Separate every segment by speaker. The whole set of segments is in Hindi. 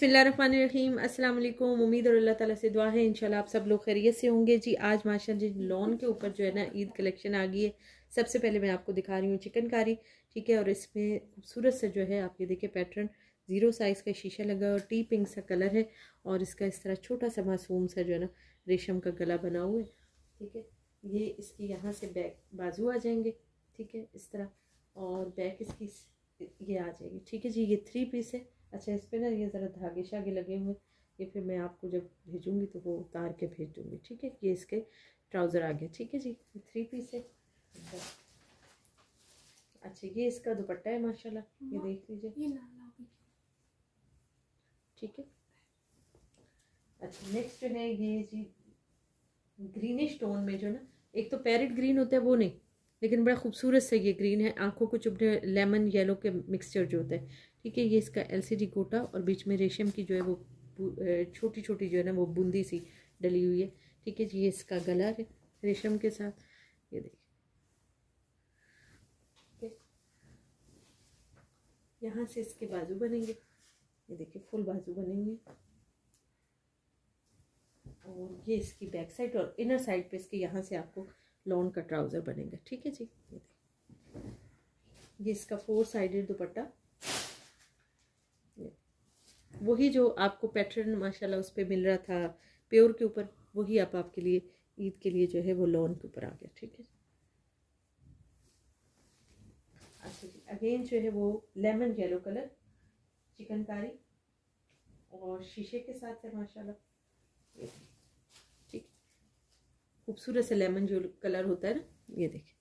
Speaker 1: बिस्मिल्लाहिर्रहमानिर्रहीम अस्सलाम वालेकुम उम्मीद और अल्लाह ताला से दुआ है, इंशाल्लाह आप सब लोग खैरियत से होंगे। जी, आज माशा जी लॉन के ऊपर जो है ना, ईद कलेक्शन आ गई है। सबसे पहले मैं आपको दिखा रही हूँ चिकनकारी, ठीक है? और इसमें खूबसूरत से जो है, आप ये देखिए पैटर्न, ज़ीरो साइज़ का शीशा लगा और टी पिंक सा कलर है। और इसका इस तरह छोटा सा मासूम सा जो है ना, रेशम का गला बना हुआ है, ठीक है? ये इसकी यहाँ से बैक बाजू आ जाएँगे, ठीक है? इस तरह, और बैक इसकी, ये आ जाएगी, ठीक है जी? ये थ्री पीस है। अच्छा इस पर ना ये ज़रा धागे शागे लगे हुए ये फिर मैं आपको जब भेजूँगी तो वो उतार के भेज दूँगी ठीक है? ये इसके ट्राउज़र आ गए ठीक है जी? थ्री पीस है। अच्छा ये इसका दुपट्टा है माशाल्लाह। ये देख लीजिए। ठीक है। अच्छा नेक्स्ट जो है ये जी ग्रीनिश टोन में जो ना एक तो पैरेट ग्रीन होता है वो नहीं। लेकिन बड़ा खूबसूरत से ये ग्रीन है। आँखों को चुभने लेमन येलो के मिक्सचर जो होता है। ठीक है, ये इसका एलसीडी गोटा और बीच में रेशम की जो है वो छोटी छोटी जो है ना वो बूंदी सी डली हुई है। ठीक है जी, ये इसका गला है रेशम के साथ। ये देखिए यहाँ से इसके बाजू बनेंगे। ये देखिए, फुल बाजू बनेंगे। और ये इसकी बैक साइड और इनर साइड पे इसके यहाँ से आपको लॉन्ग का ट्राउज़र बनेगा। ठीक है जी, ये देखिए ये इसका फोर साइडेड दुपट्टा वही जो आपको पैटर्न माशाल्लाह, उस पर मिल रहा था प्योर के ऊपर, वही आप आपके लिए, ईद के लिए जो है, वो लॉन के ऊपर आ गया, ठीक है? अच्छा जी अगेन जो है वो लेमन येलो कलर चिकनकारी और शीशे के साथ है, माशाल्लाह। ठीक खूबसूरत से लेमन जो कलर होता है ना, ये देखिए।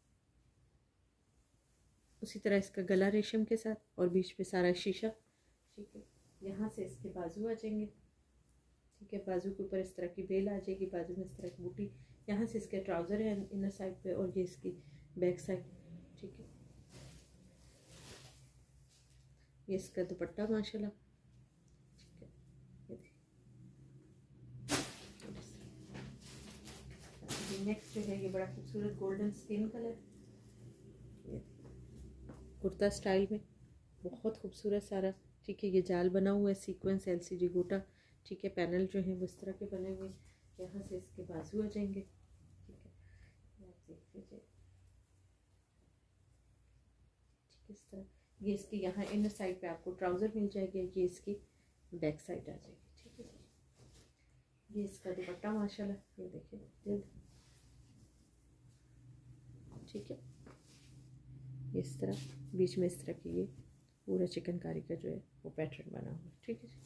Speaker 1: उसी तरह इसका गला रेशम के साथ और बीच पे सारा शीशा, ठीक है। यहाँ से इसके बाजू आ जाएँगे। ठीक है, बाजू के ऊपर इस तरह की बेल आ जाएगी, बाजू में इस तरह की बूटी। यहाँ से इसके ट्राउज़र है इनर साइड पे और ये इसकी बैक साइड ठीक है। ये इसका दुपट्टा, माशाल्लाह। ठीक है, ये नेक्स्ट जो है, ये बड़ा खूबसूरत golden skin colour kurta style में बहुत खूबसूरत सारा। ठीक है, ये जाल बना हुआ है सीक्वेंस एलसीडी गोटा, ठीक है पैनल जो है वो इस तरह के बने हुए यहाँ से इसके बाजू आ जाएँगे, ठीक है आप देख लीजिए ठीक है, इस तरह, ये इसकी यहाँ इनर साइड पे आपको ट्राउज़र मिल जाएगी ये इसकी बैक साइड आ जाएगी, ठीक है, ये इसका दुपट्टा, माशाल्लाह, ये देखिए, जल्द, ठीक है इस तरह, बीच में इस तरह की ये पूरा चिकनकारी का जो है, वो पैटर्न बना हुआ ठीक है जी?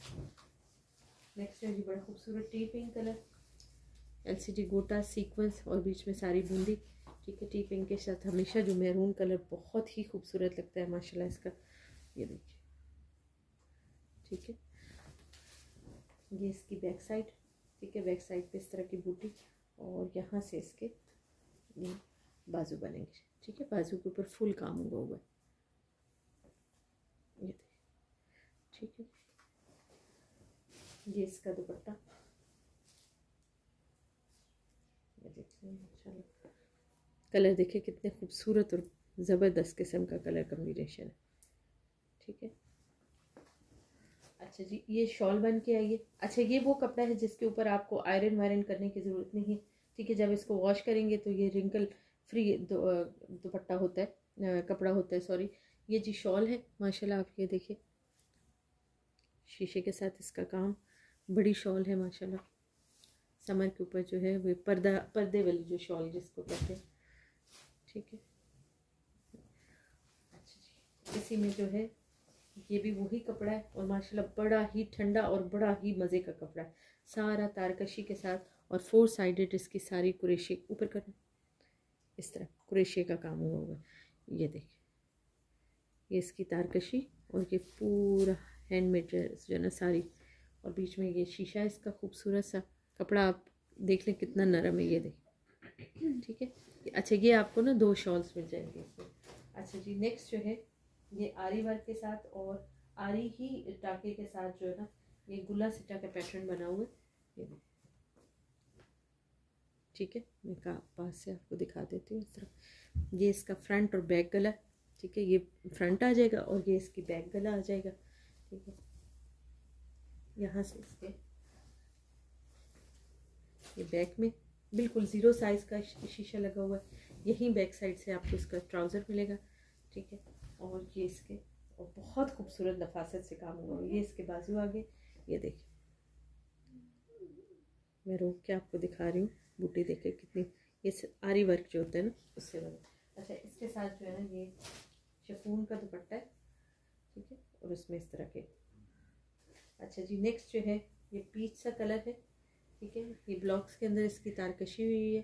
Speaker 1: नेक्स्ट है जी, बड़ा खूबसूरत टी पिंक कलर एलसीडी गोटा सीक्वेंस और बीच में सारी बूंदी। ठीक है टी पिंक के साथ हमेशा जो मैरून कलर बहुत ही खूबसूरत लगता है, माशाल्लाह इसका। ये देखिए। ठीक है? ये इसकी बैक साइड ठीक है बैक साइड पे इस तरह की बूटी और यहाँ से इसके ये बाजू बनेंगे। ठीक है, बाजू के ऊपर फुल काम हुआ हुआ है ये ठीक है। ये इसका दुपट्टा। कलर देखिए, कितने खूबसूरत और ज़बरदस्त किस्म का कलर कम्बिनेशन है। ठीक है। अच्छा जी, ये शॉल बन के आइए। अच्छा ये वो कपड़ा है जिसके ऊपर आपको आयरन वायरन करने की ज़रूरत नहीं है। ठीक है, जब इसको वॉश करेंगे तो ये रिंकल फ्री दुपट्टा होता है कपड़ा होता है सॉरी ये जी शॉल है, माशाल्लाह आप ये देखिए। शीशे के साथ इसका काम बड़ी शॉल है, माशाल्लाह। समर के ऊपर जो है, वो पर्दा, पर्दे वाली जो शॉल जिसको कहते हैं। ठीक है? अच्छा जी, इसी में जो है, ये भी वही कपड़ा है और माशाल्लाह बड़ा ही ठंडा और बड़ा ही मज़े का कपड़ा है। सारा तारकशी के साथ और फोर साइडेड इसकी सारी कुरेशी ऊपर करना। इस तरह कुरेशिया का काम हुआ हुआ ये देखिए ये इसकी तारकशी और ये पूरा हैंडमेड जो है ना सारी और बीच में ये शीशा है, इसका खूबसूरत सा कपड़ा आप देख लें, कितना नरम है ये देख। ठीक है? अच्छा ये आपको ना दो शॉल्स मिल जाएँगे इसमें। अच्छा जी नेक्स्ट जो है, ये आरी वर्क के साथ और आरी ही टाके के साथ जो है ना, ये गुला सिटा का पैटर्न बना हुआ है। ठीक है? मैं का पास से आपको दिखा देती हूँ इस तरह। ये इसका फ्रंट और बैक गला। ठीक है? ये फ्रंट आ जाएगा और ये इसकी बैक गला आ जाएगा। ठीक है। यहाँ से इसके। ये बैक में। बिल्कुल ज़ीरो साइज़ का शीशा लगा हुआ है। यहीं बैक साइड से आपको इसका ट्राउज़र मिलेगा। ठीक है। और ये इसके, और बहुत खूबसूरत नफासत से काम हुआ। ये इसके बाजू आगे ये देखिए मैं रोक के आपको दिखा रही हूँ। बूटी देखे कितनी, ये आरी वर्क जो होता है ना, उससे बना अच्छा इसके साथ जो है ना ये शफून का दुपट्टा है ठीक है और उसमें इस तरह के अच्छा जी नेक्स्ट जो है, ये पीच सा कलर है, ठीक है? ये ब्लॉक्स के अंदर इसकी तारकशी हुई है,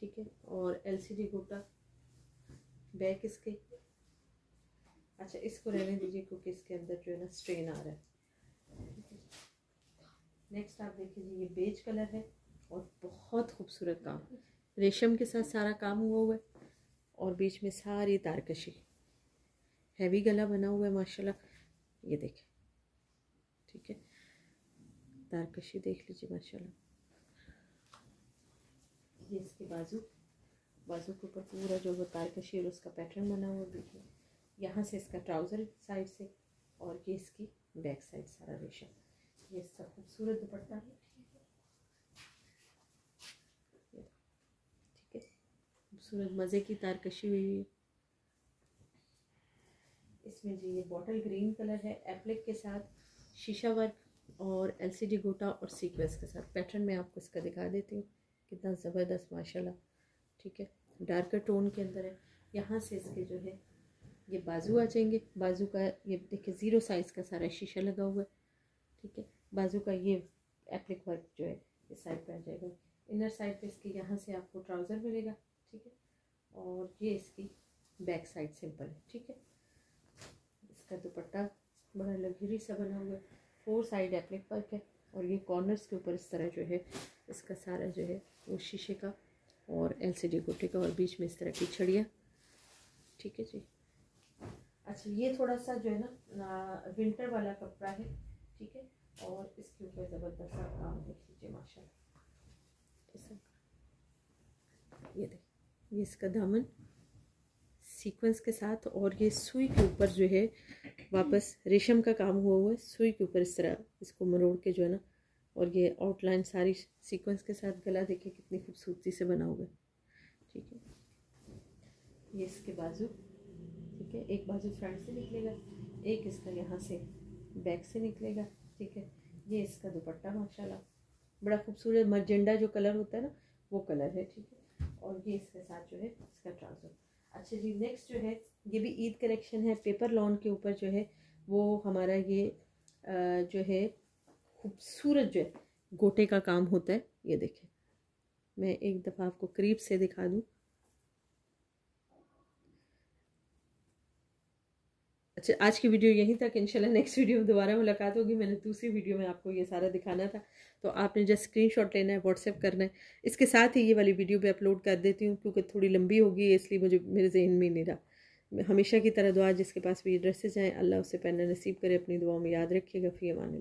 Speaker 1: ठीक है? और एलसीडी गोटा बैक इसके। अच्छा इसको रहने दीजिए क्योंकि इसके अंदर जो है ना स्ट्रेन आ रहा है। नेक्स्ट आप देखिए जी ये बेज कलर है और बहुत खूबसूरत काम। रेशम के साथ सारा काम हुआ हुआ है और बीच में सारी तारकशी हैवी गला बना हुआ है, माशाल्लाह। ये देखें, ठीक है? तारकशी देख लीजिए, माशाल्लाह। ये इसके बाजू बाजू के ऊपर पूरा जो वो तारकशी और उसका पैटर्न बना हुआ में यहाँ से इसका ट्राउज़र साइड से और ये इसकी बैक साइड सारा रेशम ये इसका खूबसूरत दुपट्टा है, ठीक है। खूबसूरत मज़े की तारकशी हुई है। इसमें जी ये बॉटल ग्रीन कलर है एप्लिक के साथ शीशा वर्क और एलसीडी गोटा और सीक्वेंस के साथ। पैटर्न में आपको इसका दिखा देती हूँ। कितना ज़बरदस्त, माशाल्लाह। ठीक है? डार्कर टोन के अंदर है। यहाँ से इसके जो है, ये बाजू आ जाएँगे। बाजू का ये देखिए ज़ीरो साइज़ का सारा शीशा लगा हुआ है। ठीक है? बाजू का ये एप्लिक वर्क जो है इस साइड पर आ जाएगा। इनर साइड पे इसके यहाँ से आपको ट्राउज़र मिलेगा। ठीक है? और ये इसकी बैक साइड सिंपल है। ठीक है? इसका दुपट्टा बड़ा लग्जरी सा बना हुआ है। फोर साइड एप्लिक वर्क है और ये कॉर्नर्स के ऊपर इस तरह जो है, इसका सारा जो है, वो शीशे का और एलसीडी गोटे का और बीच में इस तरह की छड़िया। ठीक है जी? अच्छा ये थोड़ा सा जो है ना विंटर वाला कपड़ा है, ठीक है? और इसके ऊपर ज़बरदस्त सा काम देख लीजिए माशा ये देख, ये इसका दामन सीक्वेंस के साथ और ये सुई के ऊपर जो है वापस रेशम का काम हुआ हुआ है, सुई के ऊपर इस तरह इसको मरोड़ के जो है ना, और ये आउटलाइन सारी सीक्वेंस के साथ गला देखिए कितनी खूबसूरती से बना हुआ है। ठीक है। ये इसके बाजू, ठीक है, एक बाजू फ्रंट से निकलेगा, एक इसका यहाँ से बैक से निकलेगा, ठीक है। ये इसका दुपट्टा, माशाल्लाह, बड़ा खूबसूरत मजेंडा जो कलर होता है ना, वो कलर है, ठीक है। और ये इसके साथ जो है इसका ट्राउज़र अच्छा जी नेक्स्ट जो है, ये भी ईद कलेक्शन है पेपर लॉन के ऊपर जो है, वो हमारा ये जो है, खूबसूरत जो है, गोटे का काम होता है, ये देखें। मैं एक दफ़ा आपको करीब से दिखा दूँ। अच्छा आज की वीडियो यहीं तक। इंशाल्लाह नेक्स्ट वीडियो में दोबारा मुलाकात होगी। मैंने दूसरी वीडियो में आपको ये सारा दिखाना था। तो आपने जस्ट स्क्रीनशॉट लेना है व्हाट्सएप करना है। इसके साथ ही ये वाली वीडियो भी अपलोड कर देती हूँ, क्योंकि थोड़ी लंबी होगी, इसलिए मुझे, मेरे जहन में नहीं रहा। हमेशा की तरह दुआ, जिसके पास भी ये ड्रेसेज हैं, अल्लाह उससे पहनना नसीब करे, अपनी दुआओं में याद रखिएगा। फ़ी अमान